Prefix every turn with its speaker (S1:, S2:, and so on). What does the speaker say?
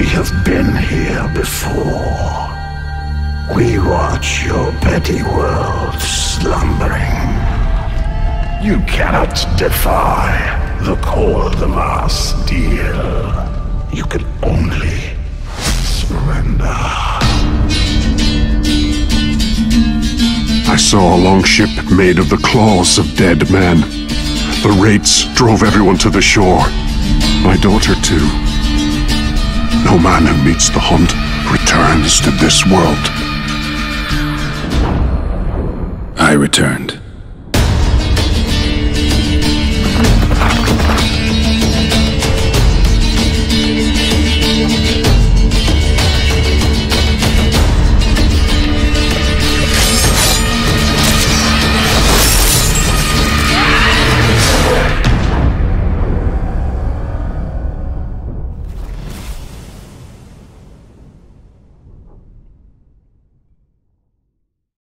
S1: We have been here before. We watch your petty world slumbering. You cannot defy the call of the mass deal. You can only surrender.
S2: I saw a long ship made of the claws of dead men. The raids drove everyone to the shore. My daughter, too. No man who meets the hunt returns to this world.
S3: I returned.